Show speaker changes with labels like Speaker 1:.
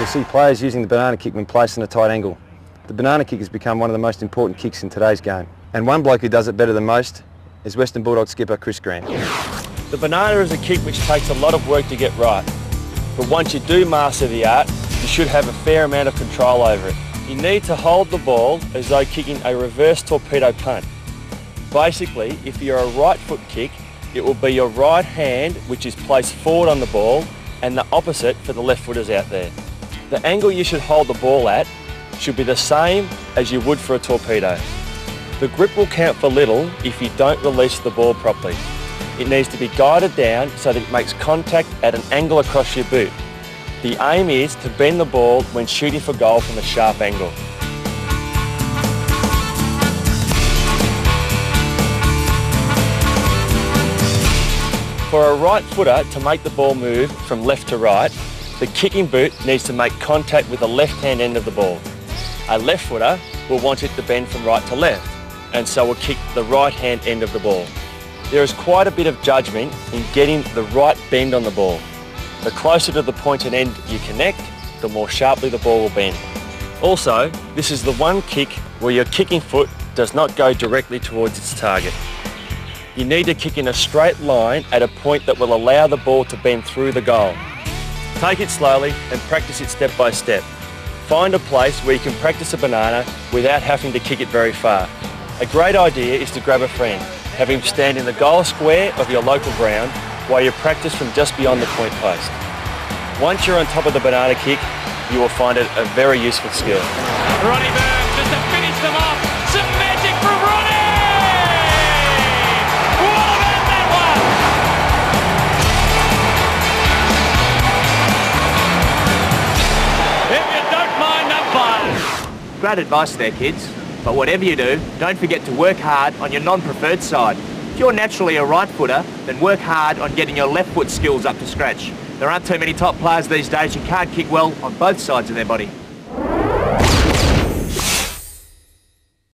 Speaker 1: You'll see players using the banana kick when placed in a tight angle. The banana kick has become one of the most important kicks in today's game. And one bloke who does it better than most is Western Bulldog skipper Chris Grant.
Speaker 2: The banana is a kick which takes a lot of work to get right. But once you do master the art, you should have a fair amount of control over it. You need to hold the ball as though kicking a reverse torpedo punt. Basically, if you're a right foot kick, it will be your right hand which is placed forward on the ball and the opposite for the left footers out there. The angle you should hold the ball at should be the same as you would for a torpedo. The grip will count for little if you don't release the ball properly. It needs to be guided down so that it makes contact at an angle across your boot. The aim is to bend the ball when shooting for goal from a sharp angle. For a right footer to make the ball move from left to right, the kicking boot needs to make contact with the left-hand end of the ball. A left footer will want it to bend from right to left, and so will kick the right-hand end of the ball. There is quite a bit of judgment in getting the right bend on the ball. The closer to the point and end you connect, the more sharply the ball will bend. Also, this is the one kick where your kicking foot does not go directly towards its target. You need to kick in a straight line at a point that will allow the ball to bend through the goal. Take it slowly and practice it step by step. Find a place where you can practice a banana without having to kick it very far. A great idea is to grab a friend, have him stand in the goal square of your local ground while you practice from just beyond the point post. Once you're on top of the banana kick, you will find it a very useful skill.
Speaker 3: Ronnie just to
Speaker 4: Great advice there, kids. But whatever you do, don't forget to work hard on your non-preferred side. If you're naturally a right footer, then work hard on getting your left foot skills up to scratch. There aren't too many top players these days who can't kick well on both sides of their body.